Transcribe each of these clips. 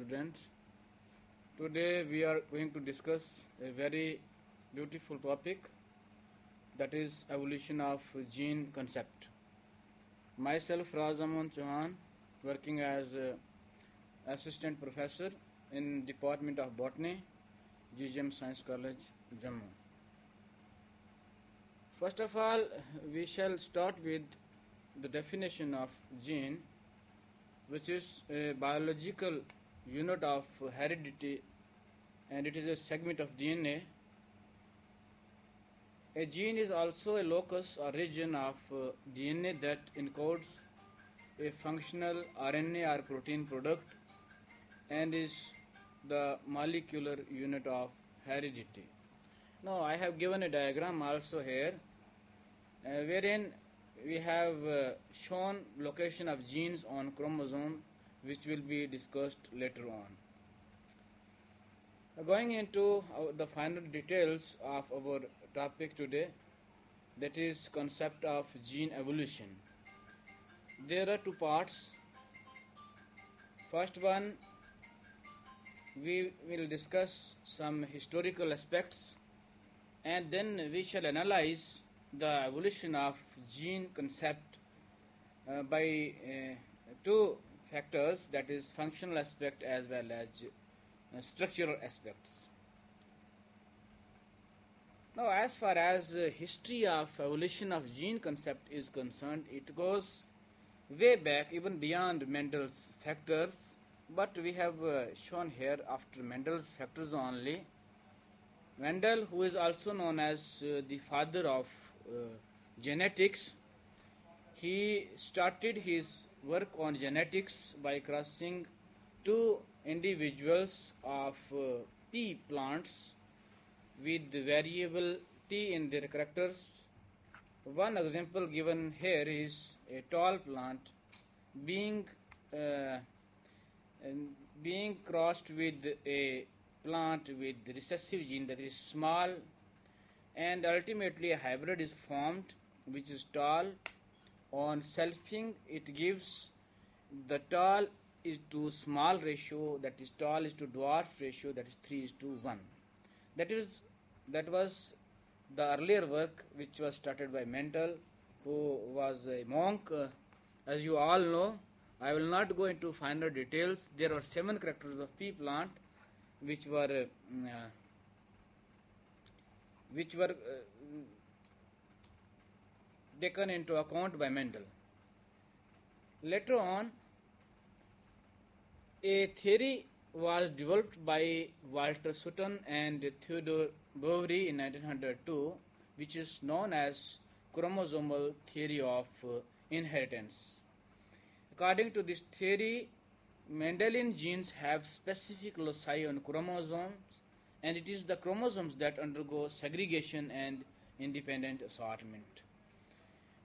students. Today we are going to discuss a very beautiful topic that is evolution of gene concept. Myself Razaman Chauhan working as a assistant professor in Department of Botany, GGM Science College, Jammu. First of all, we shall start with the definition of gene, which is a biological unit of heredity and it is a segment of DNA. A gene is also a locus or region of uh, DNA that encodes a functional RNA or protein product and is the molecular unit of heredity. Now I have given a diagram also here uh, wherein we have uh, shown location of genes on chromosome which will be discussed later on. Going into the final details of our topic today that is concept of gene evolution. There are two parts. First one we will discuss some historical aspects and then we shall analyze the evolution of gene concept uh, by uh, two factors that is functional aspect as well as uh, structural aspects. Now as far as uh, history of evolution of gene concept is concerned it goes way back even beyond mendel's factors. But we have uh, shown here after mendel's factors only. Mendel, who is also known as uh, the father of uh, genetics, he started his work on genetics by crossing two individuals of uh, plants with variable T in their characters. One example given here is a tall plant being uh, being crossed with a plant with recessive gene that is small and ultimately a hybrid is formed which is tall on selfing it gives the tall is to small ratio that is tall is to dwarf ratio that is 3 is to 1 that is that was the earlier work which was started by Mendel who was a monk. Uh, as you all know I will not go into finer details. There are seven characters of pea plant which were uh, which were uh, taken into account by Mendel. Later on, a theory was developed by Walter Sutton and Theodore Boveri in 1902, which is known as chromosomal theory of uh, inheritance. According to this theory, Mendelian genes have specific loci on chromosomes, and it is the chromosomes that undergo segregation and independent assortment.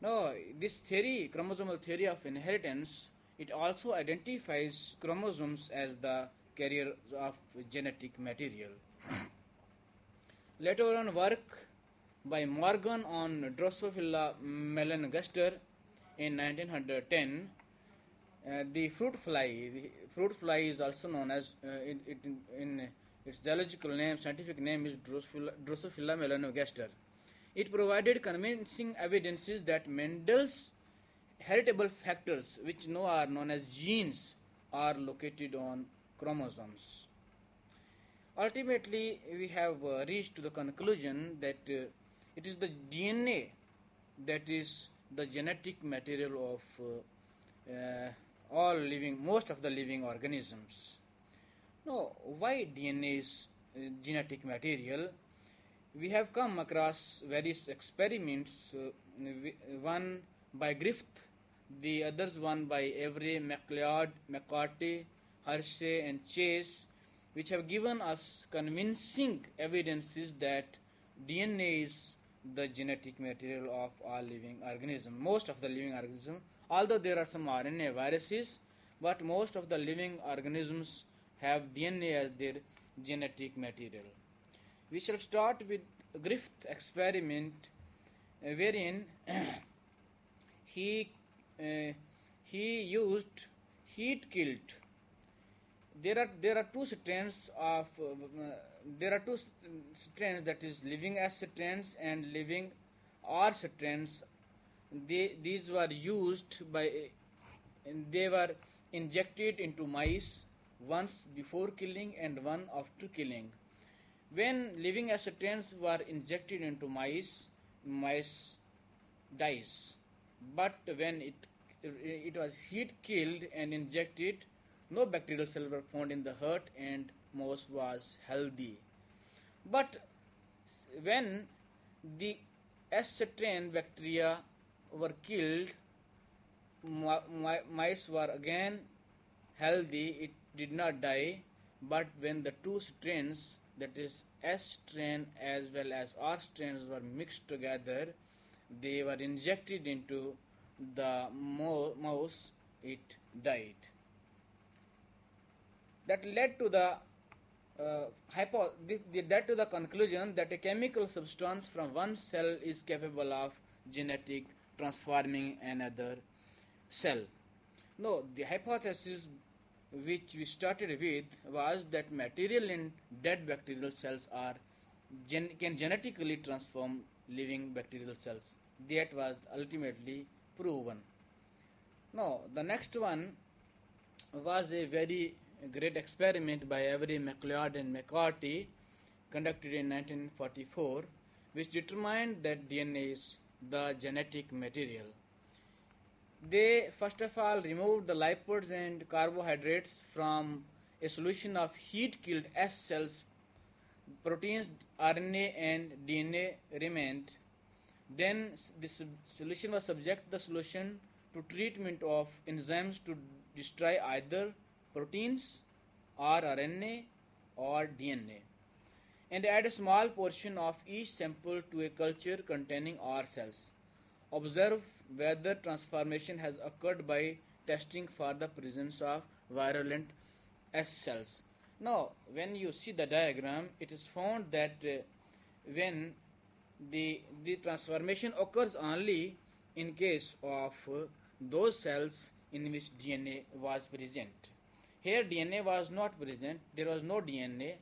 Now, this theory, chromosomal theory of inheritance, it also identifies chromosomes as the carriers of genetic material. Later on, work by Morgan on Drosophila melanogaster in 1910 uh, the fruit fly, the fruit fly is also known as uh, it, in, in its zoological name, scientific name is Drosophila, Drosophila melanogaster. It provided convincing evidences that Mendel's heritable factors, which now are known as genes, are located on chromosomes. Ultimately, we have uh, reached to the conclusion that uh, it is the DNA that is the genetic material of uh, uh, all living, most of the living organisms. Now, why DNA is uh, genetic material? We have come across various experiments, uh, one by Griffith, the others one by Avery, MacLeod, McCarty, Hershey, and Chase, which have given us convincing evidences that DNA is the genetic material of all living organisms, most of the living organisms. Although there are some RNA viruses, but most of the living organisms have DNA as their genetic material. We shall start with Griffith experiment, uh, wherein he uh, he used heat killed there are there are two strains of uh, there are two strains that is living S strains and living R strains. They these were used by they were injected into mice once before killing and one after killing. When living S strains were injected into mice, mice dies. But when it it was heat killed and injected no bacterial cells were found in the heart and mouse was healthy. But when the S bacteria were killed, mice were again healthy, it did not die. But when the two strains, that is S strain as well as R strains, were mixed together, they were injected into the mouse, it died. That led to the uh, hypo that to the conclusion that a chemical substance from one cell is capable of genetic transforming another cell. No, the hypothesis which we started with was that material in dead bacterial cells are gen can genetically transform living bacterial cells. That was ultimately proven. Now, the next one was a very great experiment by Avery MacLeod and McCarty conducted in 1944 which determined that DNA is the genetic material. They first of all removed the lipids and carbohydrates from a solution of heat killed S cells. Proteins, RNA, and DNA remained. Then this solution was subject the solution to treatment of enzymes to destroy either proteins or RNA or DNA and add a small portion of each sample to a culture containing R cells. Observe whether transformation has occurred by testing for the presence of virulent S cells. Now, when you see the diagram, it is found that uh, when the, the transformation occurs only in case of uh, those cells in which DNA was present. Here DNA was not present, there was no DNA.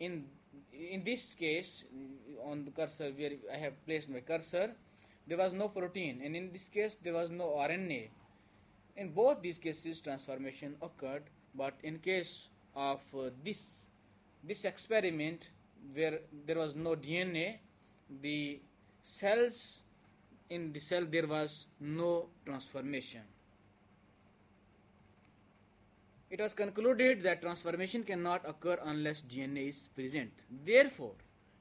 In, in this case, on the cursor where I have placed my cursor, there was no protein and in this case there was no RNA. In both these cases transformation occurred but in case of uh, this, this experiment where there was no DNA, the cells in the cell there was no transformation. It was concluded that transformation cannot occur unless DNA is present. Therefore,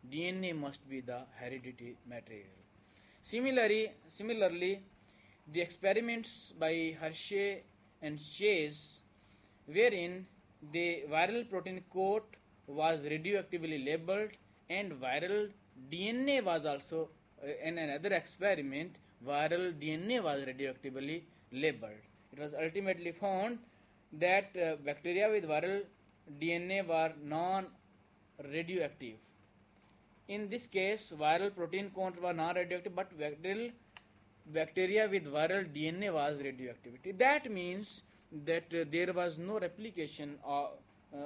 DNA must be the hereditary material. Similarly, similarly, the experiments by Hershey and Chase, wherein the viral protein coat was radioactively labeled and viral DNA was also, uh, in another experiment, viral DNA was radioactively labeled. It was ultimately found that uh, bacteria with viral DNA were non-radioactive. In this case, viral protein counts were non-radioactive, but bacterial bacteria with viral DNA was radioactivity. That means that uh, there was no replication. Of, uh,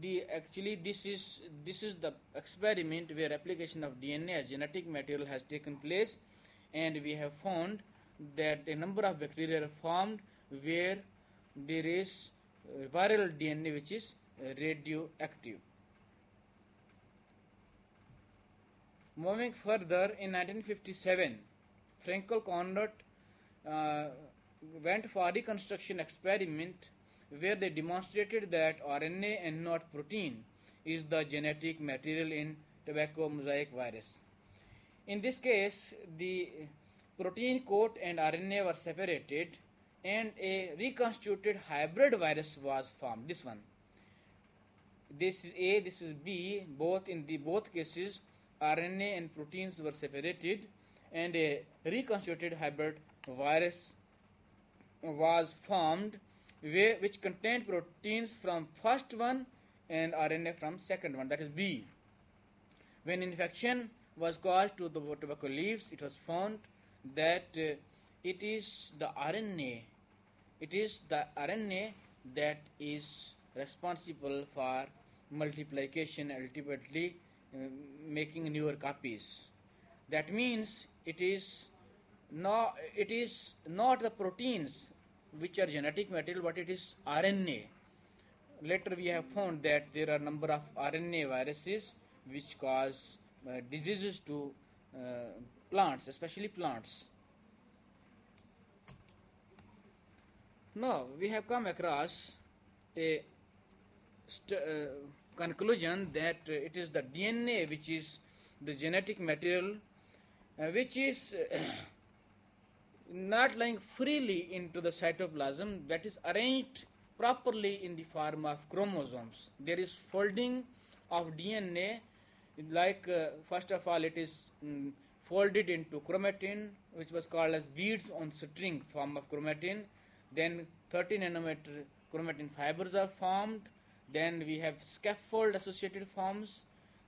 the actually this is this is the experiment where replication of DNA as genetic material has taken place, and we have found that a number of bacteria are formed where there is uh, viral DNA which is uh, radioactive. Moving further, in 1957, Fraenkel-Conrat uh, went for a reconstruction experiment where they demonstrated that RNA and not protein is the genetic material in tobacco mosaic virus. In this case, the protein coat and RNA were separated and a reconstituted hybrid virus was formed. This one. This is A, this is B. Both in the both cases, RNA and proteins were separated, and a reconstituted hybrid virus was formed, which contained proteins from first one and RNA from second one. That is B. When infection was caused to the tobacco leaves, it was found that uh, it is the RNA it is the RNA that is responsible for multiplication ultimately making newer copies. That means it is not it is not the proteins which are genetic material but it is rna later we have found that there are number of rna viruses which cause uh, diseases to uh, plants especially plants. Now we have come across a uh, conclusion that uh, it is the DNA which is the genetic material uh, which is uh, not lying freely into the cytoplasm that is arranged properly in the form of chromosomes. There is folding of DNA like uh, first of all it is mm, folded into chromatin which was called as beads on string form of chromatin then 30 nanometer chromatin fibers are formed then we have scaffold associated forms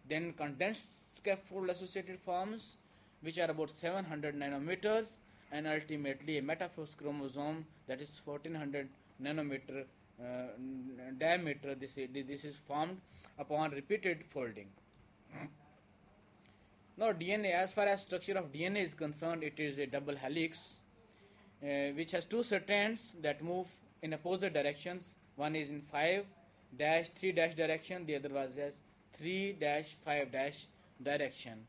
then condensed scaffold associated forms which are about 700 nanometers and ultimately a metaphase chromosome that is 1400 nanometer uh, diameter this is, this is formed upon repeated folding. Now DNA as far as structure of DNA is concerned it is a double helix uh, which has two strands that move in opposite directions. One is in 5 dash 3 dash direction the other was as 3 dash 5 dash direction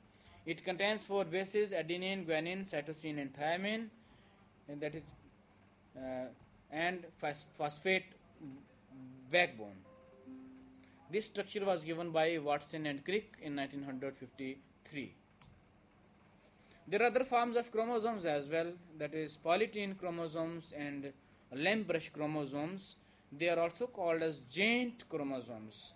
it contains four bases adenine guanine cytosine and thymine and that is uh, and phosphate backbone this structure was given by Watson and Crick in 1953. There are other forms of chromosomes as well, that is polytene chromosomes and Lampbrush chromosomes. They are also called as giant chromosomes.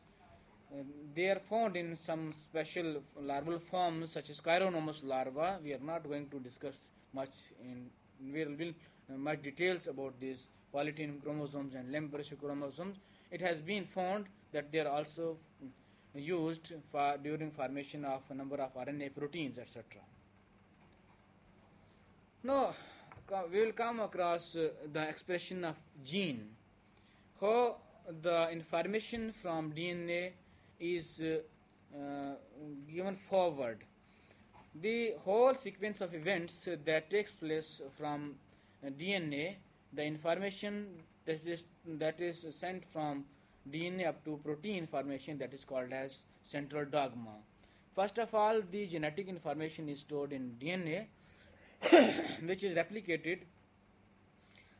Uh, they are found in some special larval forms such as Chironomus larva. We are not going to discuss much in we will uh, much details about these polytene chromosomes and Lampbrush chromosomes. It has been found that they are also mm, used for during formation of a number of RNA proteins, etc. Now, we will come across uh, the expression of gene, how the information from DNA is uh, uh, given forward. The whole sequence of events that takes place from uh, DNA, the information that is that is sent from DNA up to protein formation that is called as central dogma. First of all, the genetic information is stored in DNA, which is replicated.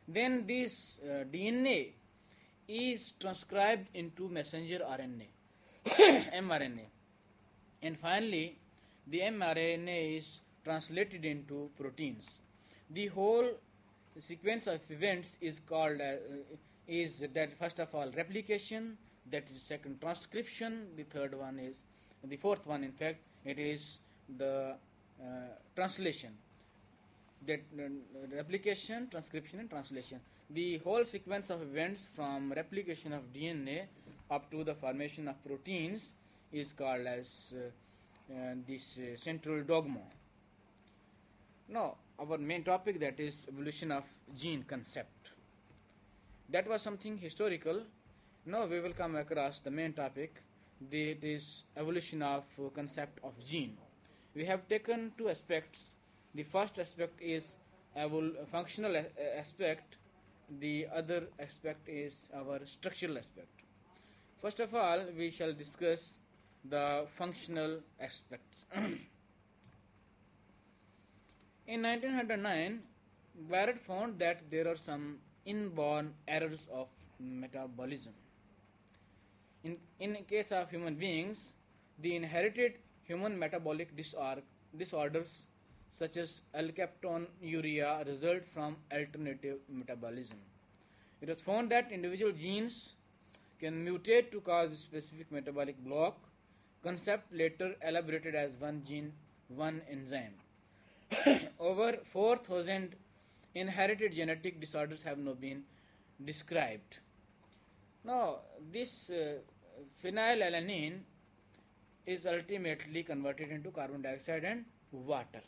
Then this uh, DNA is transcribed into messenger RNA, mRNA, and finally, the mRNA is translated into proteins. The whole sequence of events is called uh, is that first of all replication that is second transcription the third one is the fourth one in fact it is the uh, translation that uh, replication transcription and translation. The whole sequence of events from replication of dna up to the formation of proteins is called as uh, uh, this uh, central dogma. Now our main topic that is evolution of gene concept. That was something historical. Now we will come across the main topic that is evolution of uh, concept of gene. We have taken two aspects the first aspect is evol- uh, functional a- a- aspect. The other aspect is our structural aspect. First of all we shall discuss the functional aspects. In 1909 Garrod found that there are some inborn errors of metabolism. In, in case of human beings, the inherited human metabolic disor- disorders such as alkaptonuria result from alternative metabolism. It was found that individual genes can mutate to cause specific metabolic block, concept later elaborated as one gene, one enzyme. Over 4,000 inherited genetic disorders have now been described. Now, this uh, phenylalanine is ultimately converted into carbon dioxide and water.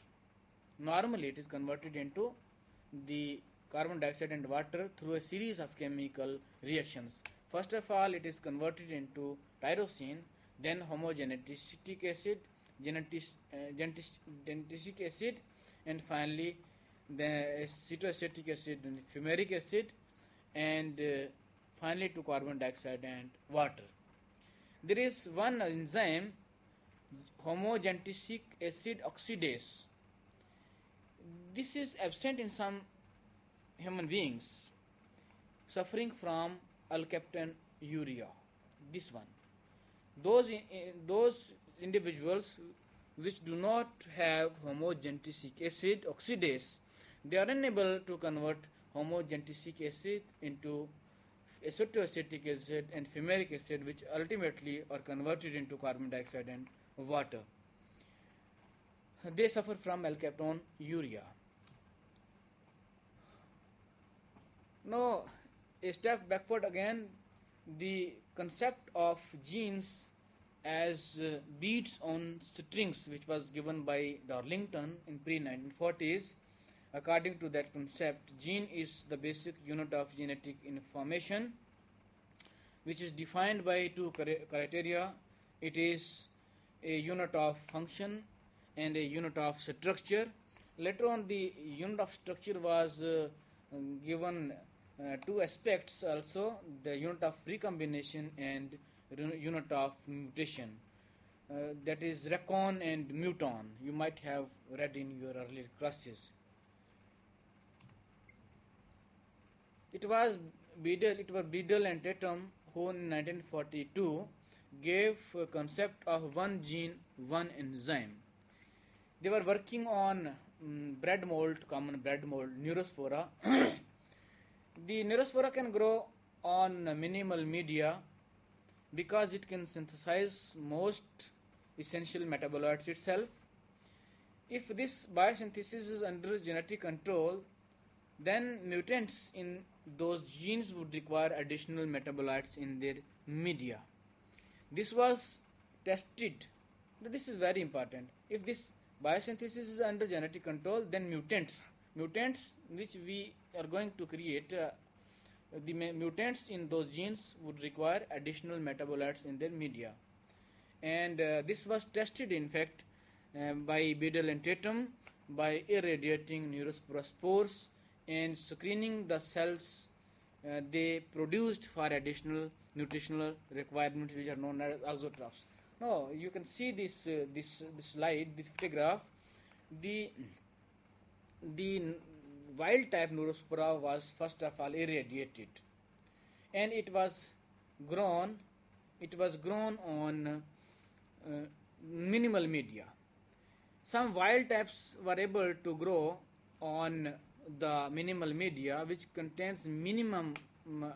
Normally, it is converted into the carbon dioxide and water through a series of chemical reactions. First of all, it is converted into tyrosine, then homogentisic acid, genetic, uh, genetic acid, and finally the cetoacetic acid and fumaric acid, and uh, finally to carbon dioxide and water. There is one enzyme, homogentisic acid oxidase. This is absent in some human beings suffering from alkaptonuria. This one. Those, those individuals which do not have homogentisic acid oxidase, they are unable to convert homogentisic acid into acetoacetic acid and fumaric acid which ultimately are converted into carbon dioxide and water. They suffer from alkaptonuria. Now, a step backward again, the concept of genes as uh, beads on strings which was given by Darlington in pre-1940s. According to that concept, gene is the basic unit of genetic information which is defined by two criteria. It is a unit of function and a unit of structure. Later on the unit of structure was uh, given two aspects also, the unit of recombination and unit of mutation. Uh, that is recon and muton. You might have read in your earlier classes. It was Beadle, it was Beadle and Tatum who in 1942 gave a concept of one gene, one enzyme. They were working on um, bread mold, common bread mold, neurospora. The neurospora can grow on minimal media because it can synthesize most essential metabolites itself. If this biosynthesis is under genetic control, then mutants in those genes would require additional metabolites in their media. This was tested. This is very important. If this biosynthesis is under genetic control, then mutants, mutants which we are going to create, uh, the mutants in those genes would require additional metabolites in their media. And uh, this was tested, in fact, uh, by Beadle and Tatum by irradiating neurospora spores and screening the cells uh, they produced for additional nutritional requirements which are known as auxotrophs. Now you can see this uh, this, this slide, this photograph. The the wild type neurospora was first of all irradiated. And it was grown it was grown on uh, minimal media. Some wild types were able to grow on the minimal media which contains minimum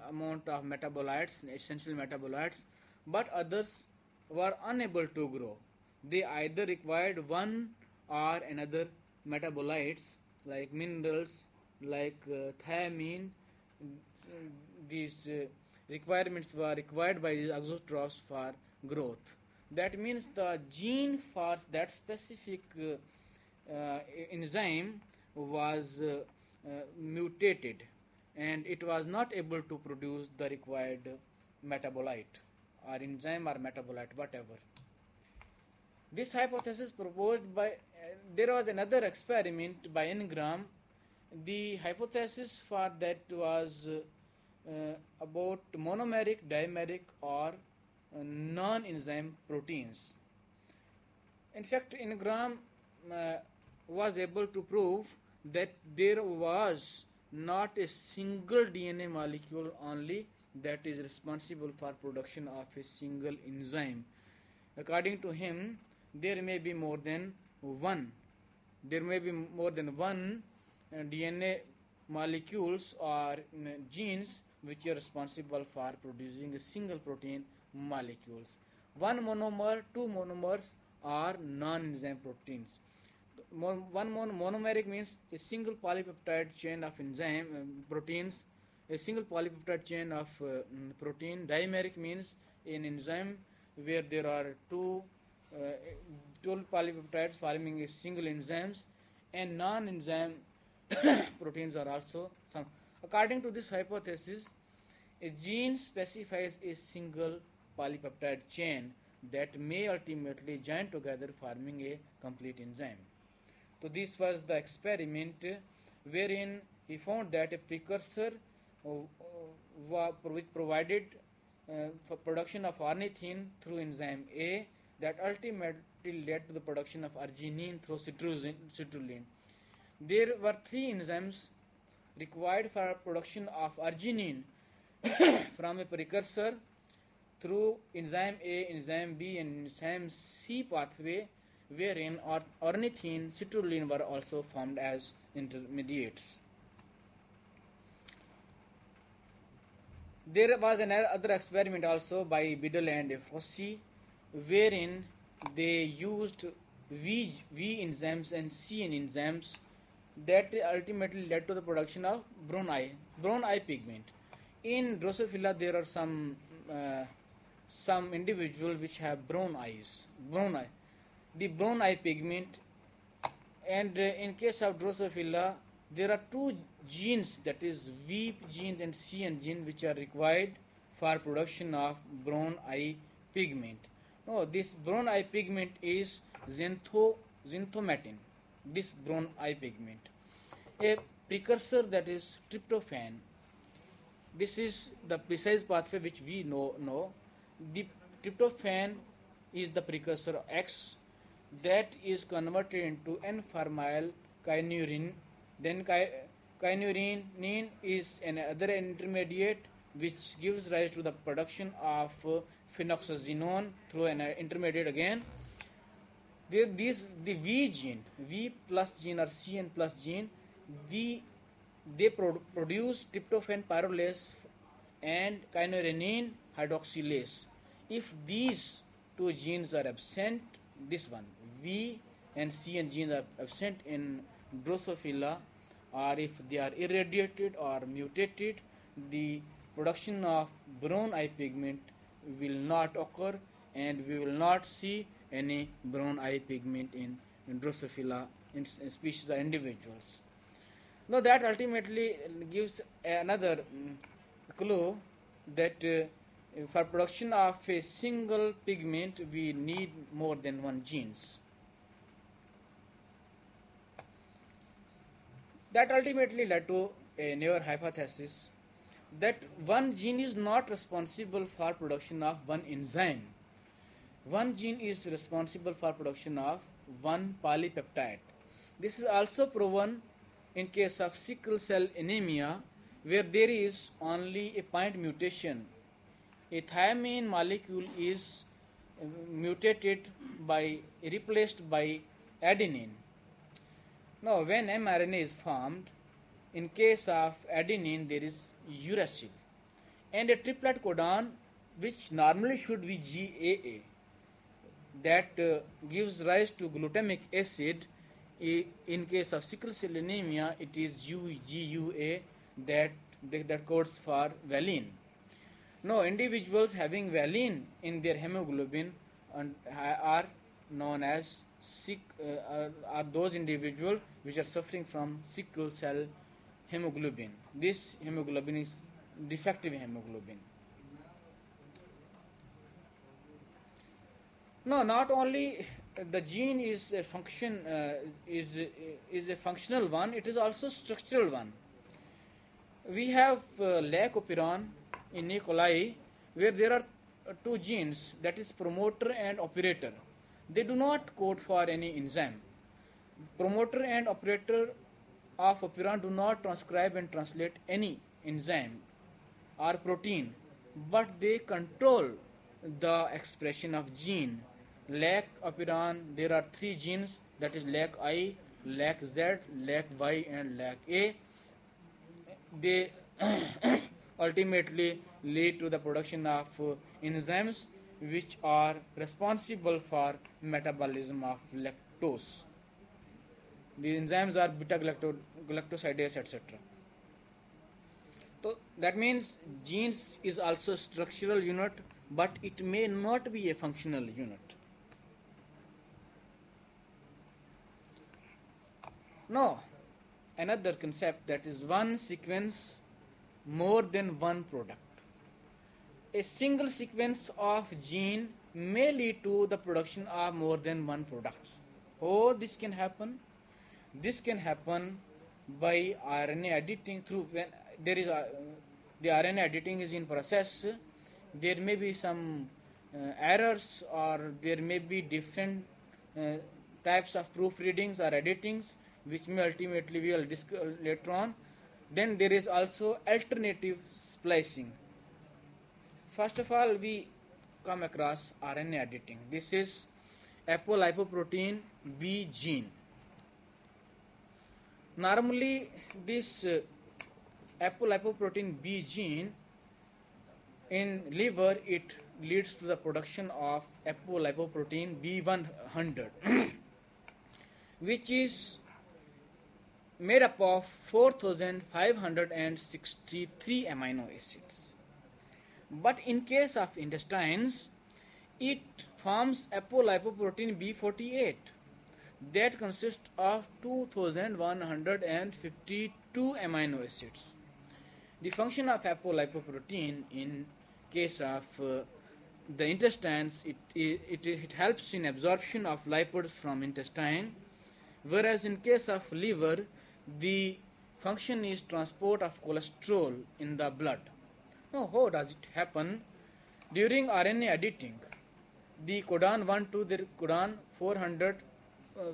amount of metabolites essential metabolites but others were unable to grow. They either required one or another metabolites like minerals like uh, thiamine. These uh, requirements were required by these auxotrophs for growth. That means the gene for that specific uh, uh enzyme was uh, uh, mutated and it was not able to produce the required metabolite or enzyme or metabolite whatever this hypothesis proposed by uh, there was another experiment by Ingram the hypothesis for that was uh, about monomeric, dimeric, or uh, non-enzyme proteins. In fact, Ingram uh, was able to prove that there was not a single DNA molecule only that is responsible for production of a single enzyme. According to him, there may be more than one. There may be more than one uh, DNA molecules or uh, genes which are responsible for producing a single protein molecules. One monomer, two monomers are non-enzyme proteins. One mon monomeric means a single polypeptide chain of enzyme um, proteins, a single polypeptide chain of uh, mm, protein. Dimeric means an enzyme where there are two uh, two polypeptides forming a single enzymes and non-enzyme proteins are also some. According to this hypothesis, A gene specifies a single polypeptide chain that may ultimately join together forming a complete enzyme. So this was the experiment wherein he found that a precursor uh, uh, which provided uh, for production of ornithine through enzyme A that ultimately led to the production of arginine through citrulline. There were three enzymes required for production of arginine from a precursor through enzyme A, enzyme B, and enzyme C pathway, wherein or ornithine, citrulline were also formed as intermediates. There was another experiment also by Beadle and Ephrussi, wherein they used V, v enzymes and C enzymes that ultimately led to the production of brown eye, brown eye pigment. In Drosophila, there are some uh, some individuals which have brown eyes, brown eye, the brown eye pigment, and uh, in case of Drosophila, there are two genes that is V genes and CN gene which are required for production of brown eye pigment. No, this brown eye pigment is xantho, xanthommatin this brown eye pigment. A precursor that is tryptophan. This is the precise pathway which we know. know. The tryptophan is the precursor X that is converted into N-formyl kynurenine. Then kynurenine is another intermediate which gives rise to the production of phenoxazinone through an uh, intermediate again they, these the V gene, V plus gene or CN plus gene, the they pro produce tryptophan pyrrolase and kynurenine hydroxylase. If these two genes are absent, this one V and CN genes are absent in Drosophila, or if they are irradiated or mutated, the production of brown eye pigment will not occur and we will not see any brown eye pigment in, Drosophila in, species or individuals. Now that ultimately gives another um, clue that uh, for production of a single pigment we need more than one genes. That ultimately led to a newer hypothesis that one gene is not responsible for production of one enzyme one gene is responsible for production of one polypeptide. This is also proven in case of sickle cell anemia where there is only a point mutation. A thiamine molecule is uh, mutated by replaced by adenine. Now when mRNA is formed, in case of adenine there is uracil and a triplet codon which normally should be GAA that uh, gives rise to glutamic acid. In case of sickle cell anemia, it is UGUA that that codes for valine. Now, individuals having valine in their hemoglobin are known as sick uh, are those individuals which are suffering from sickle cell hemoglobin. This hemoglobin is defective hemoglobin. No, not only the gene is a function uh, is is a functional one. It is also structural one. We have uh, lac operon in E. coli where there are two genes that is promoter and operator. They do not code for any enzyme. Promoter and operator of operon do not transcribe and translate any enzyme or protein, but they control the expression of gene. Lac operon there are three genes that is lac i lac z lac y and lac a. They ultimately lead to the production of enzymes which are responsible for metabolism of lactose the enzymes are beta galactosidase etc so that means genes is also a structural unit but it may not be a functional unit Now, another concept that is one sequence more than one product. a single sequence of gene may lead to the production of more than one product. How this can happen? This can happen by RNA editing through when there is a, the RNA editing is in process. There may be some uh, errors or there may be different uh, types of proofreadings or editings which may ultimately we will discuss later on. Then there is also alternative splicing. First of all, we come across RNA editing. This is apolipoprotein B gene. Normally, this uh, apolipoprotein B gene in liver it leads to the production of apolipoprotein B100 which is made up of 4563 amino acids. But in case of intestines it forms apolipoprotein B48 that consists of 2152 amino acids. The function of apolipoprotein in case of uh, the intestines it, it, it helps in absorption of lipids from intestine whereas in case of liver the function is transport of cholesterol in the blood. Now how does it happen? During rna editing the codon 1 to the codon 400 uh,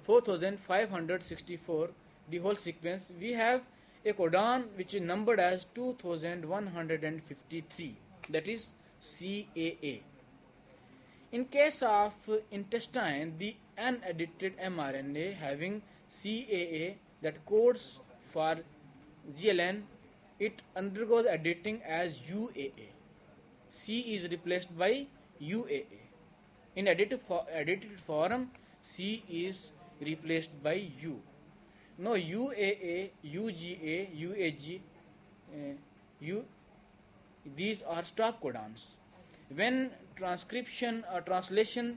4564 the whole sequence we have a codon which is numbered as 2153 that is CAA. In case of intestine, the unedited mRNA having CAA that codes for GLN, it undergoes editing as UAA. C is replaced by UAA. In edited, for, edited form, C is replaced by U. No, UAA, UGA, UAG, uh, U, these are stop codons. When transcription or translation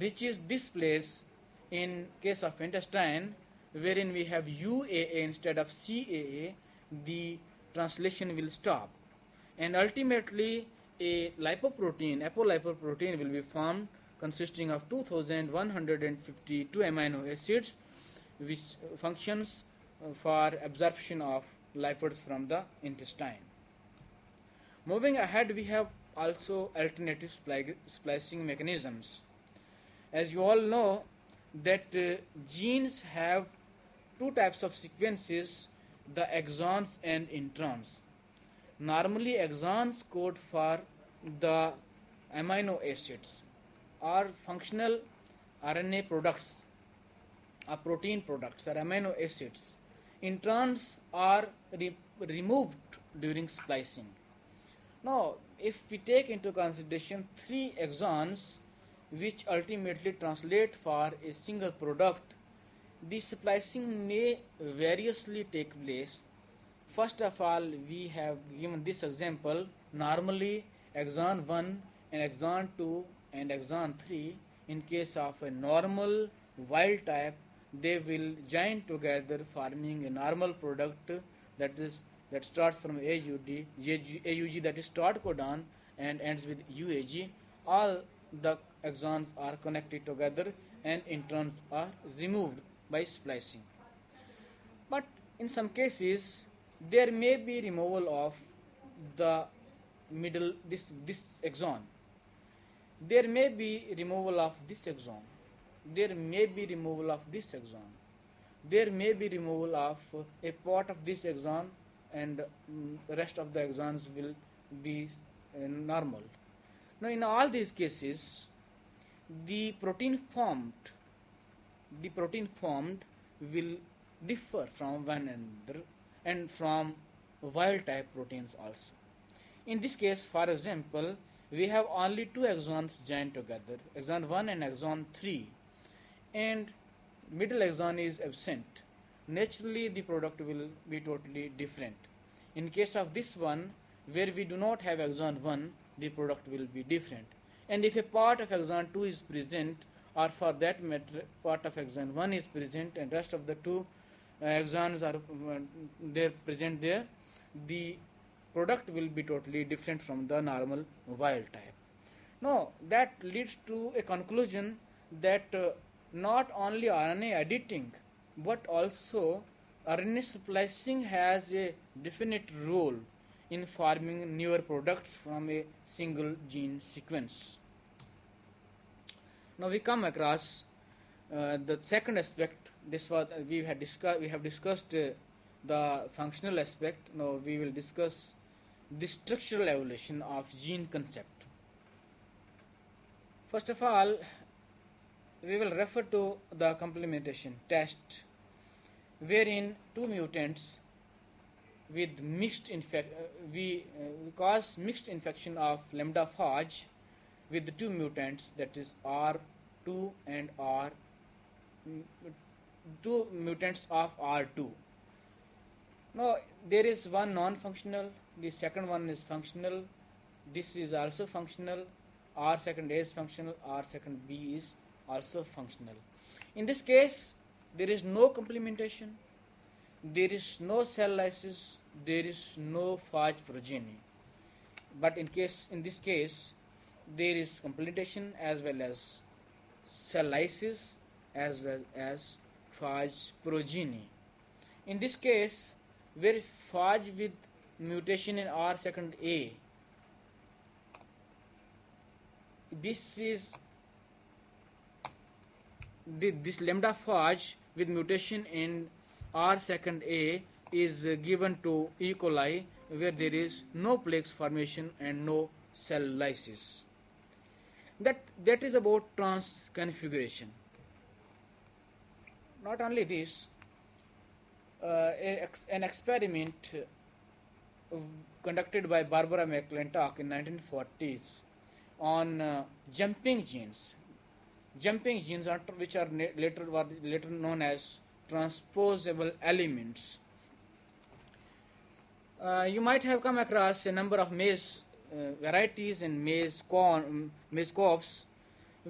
reaches this place, in case of intestine, wherein we have UAA instead of CAA, the translation will stop. And ultimately, a lipoprotein, apolipoprotein will be formed consisting of 2152 amino acids which functions for absorption of lipids from the intestine. Moving ahead, we have also alternative splicing mechanisms. As you all know, that uh, genes have two types of sequences, the exons and introns. Normally, exons code for the amino acids or functional RNA products or protein products or amino acids. Introns are re removed during splicing. Now, if we take into consideration three exons which ultimately translate for a single product, the splicing may variously take place. First of all, we have given this example. Normally, exon 1 and exon 2 and exon 3, in case of a normal wild type, they will join together forming a normal product that is that starts from AUD, AUG that is start codon and ends with UAG. All the exons are connected together and introns are removed by splicing. But in some cases, there may be removal of the middle this this exon. There may be removal of this exon. There may be removal of this exon. There may be removal of a part of this exon and mm, the rest of the exons will be uh, normal. Now in all these cases, the protein formed, the protein formed will differ from one another and from wild type proteins also. In this case, for example, we have only two exons joined together, exon 1 and exon 3, and middle exon is absent naturally the product will be totally different. In case of this one, where we do not have exon 1, the product will be different. And if a part of exon 2 is present, or for that matter, part of exon 1 is present and rest of the two uh, exons are uh, there present there, the product will be totally different from the normal wild type. Now that leads to a conclusion that uh, not only RNA editing but also RNA splicing has a definite role in forming newer products from a single gene sequence. Now we come across uh, the second aspect. This was uh, we had discussed. We have discussed uh, the functional aspect. Now we will discuss the structural evolution of gene concept. First of all, we will refer to the complementation test wherein two mutants with mixed infect uh, we, uh, cause mixed infection of lambda phage with the two mutants that is R2 and R two mutants of R2 now there is one non-functional the second one is functional this is also functional R second A is functional R second B is also functional. In this case there is no complementation there is no cell lysis there is no phage progeny. But in case in this case there is complementation as well as cell lysis as well as phage progeny. In this case where phage with mutation in R second A this is the, this lambda phage with mutation in R second A is given to E. coli where there is no plaques formation and no cell lysis. That, that is about transconfiguration. Not only this, uh, an experiment uh, conducted by Barbara McClintock in 1940s on uh, jumping genes. Jumping genes are, which are later were later known as transposable elements. Uh, you might have come across a number of maize uh, varieties in maize corn, um, maize cobs,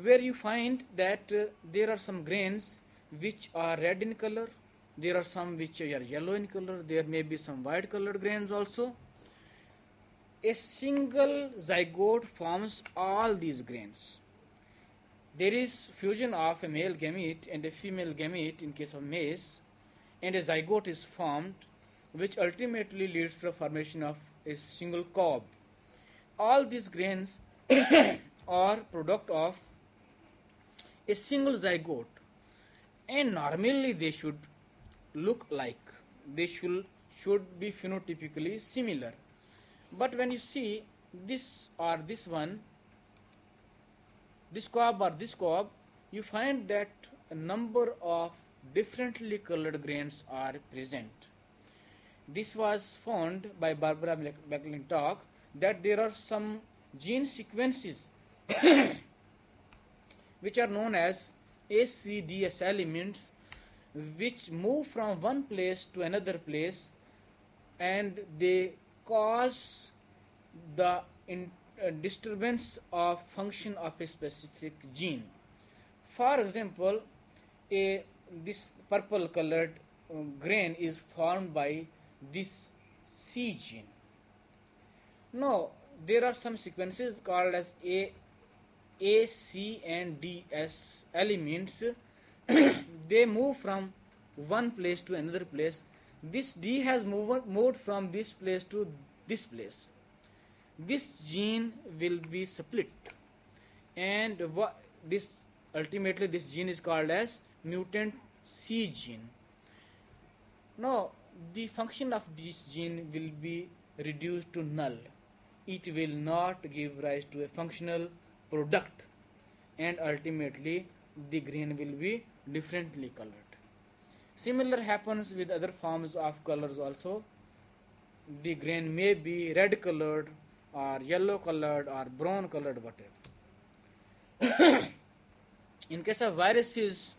where you find that uh, there are some grains which are red in color, there are some which are yellow in color, there may be some white colored grains also. A single zygote forms all these grains there is fusion of a male gamete and a female gamete in case of maize and a zygote is formed which ultimately leads to the formation of a single cob. All these grains are product of a single zygote and normally they should look like they should should be phenotypically similar but when you see this or this one this cob or this cob, you find that a number of differently colored grains are present. This was found by Barbara McClintock that there are some gene sequences which are known as ACDS elements which move from one place to another place and they cause the disturbance of function of a specific gene. For example, a this purple colored um, grain is formed by this C gene. Now, there are some sequences called as A, A, C and D S elements. They move from one place to another place. This D has moved, moved from this place to this place this gene will be split and this ultimately this gene is called as mutant C gene. Now the function of this gene will be reduced to null. It will not give rise to a functional product and ultimately the grain will be differently colored. Similar happens with other forms of colors also. The grain may be red colored or yellow colored or brown colored whatever. in case of viruses,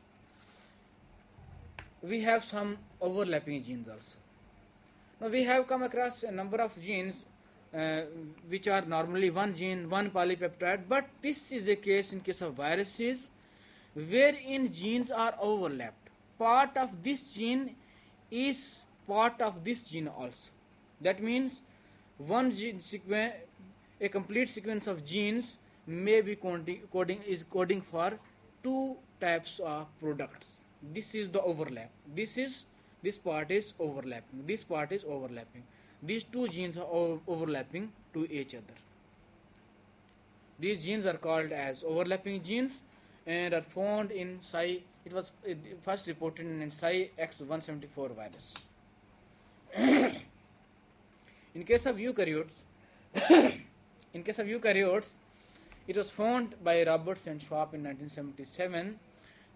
we have some overlapping genes also. Now we have come across a number of genes uh, which are normally one gene, one polypeptide, but this is a case in case of viruses wherein genes are overlapped. Part of this gene is part of this gene also. That means one gene sequence, a complete sequence of genes may be coding, coding is coding for two types of products. This is the overlap. This is this part is overlapping. This part is overlapping. These two genes are overlapping to each other. These genes are called as overlapping genes and are found in Phi. It was first reported in Phi X174 virus. in case of eukaryotes, in case of eukaryotes, it was found by Roberts and Sharp in 1977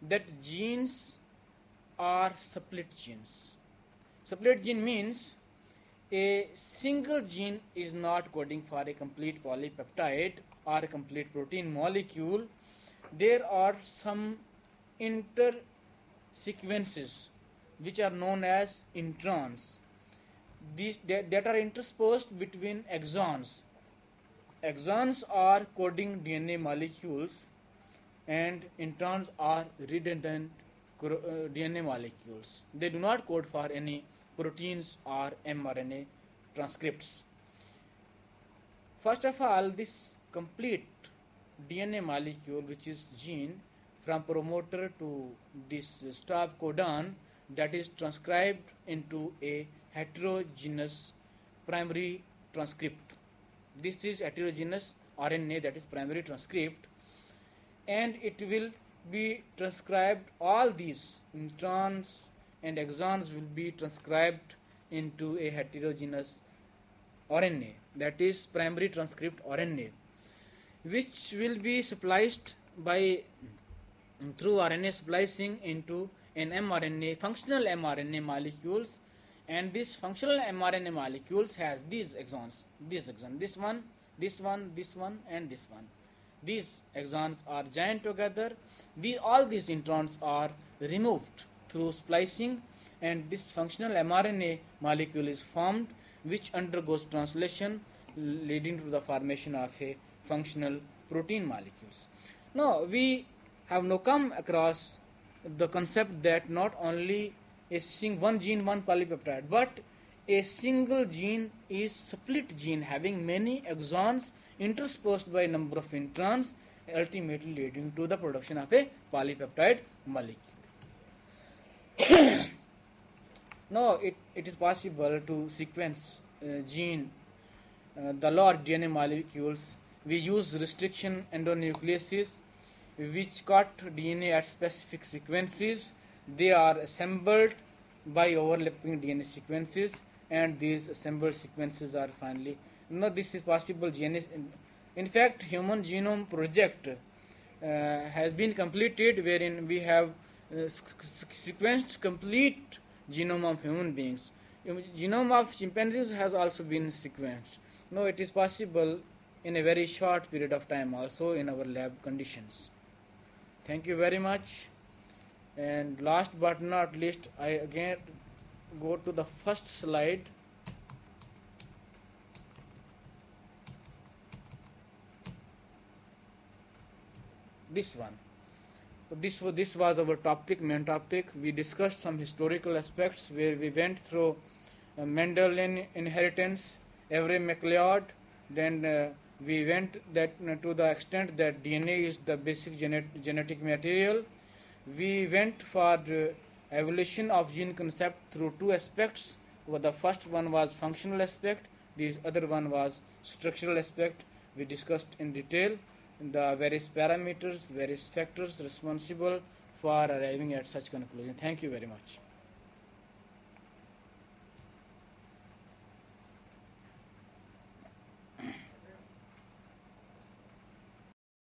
that genes are split genes. Split gene means a single gene is not coding for a complete polypeptide or a complete protein molecule. There are some inter sequences which are known as introns. These that, that are interspersed between exons. Exons are coding dna molecules and introns are redundant uh, dna molecules. They do not code for any proteins or mrna transcripts. First of all this complete dna molecule which is gene from promoter to this stop codon that is transcribed into a heterogeneous primary transcript. This is heterogeneous RNA that is primary transcript and it will be transcribed all these introns and exons will be transcribed into a heterogeneous RNA that is primary transcript RNA which will be spliced by through RNA splicing into an mRNA functional mRNA molecules. And this functional mRNA molecules has these exons this exon this one this one this one and this one. These exons are joined together. The, all these introns are removed through splicing. And this functional mRNA molecule is formed which undergoes translation leading to the formation of a functional protein molecules. Now we have now come across the concept that not only a sing one gene one polypeptide but a single gene is split gene having many exons interspersed by number of introns ultimately leading to the production of a polypeptide molecule. now it, it is possible to sequence uh, gene uh, the large DNA molecules we use restriction endonucleases which cut DNA at specific sequences. They are assembled by overlapping DNA sequences and these assembled sequences are finally now this is possible in fact human genome project uh, has been completed wherein we have uh, sequenced complete genome of human beings. Genome of chimpanzees has also been sequenced. Now it is possible in a very short period of time also in our lab conditions. Thank you very much. And last but not least I again go to the first slide. This one. This was this was our topic main topic. We discussed some historical aspects where we went through uh, Mendelian inheritance Avery MacLeod then uh, we went that to the extent that DNA is the basic genet genetic material. We went for the evolution of gene concept through two aspects. Well, the first one was functional aspect. The other one was structural aspect. We discussed in detail the various parameters various factors responsible for arriving at such conclusion. Thank you very much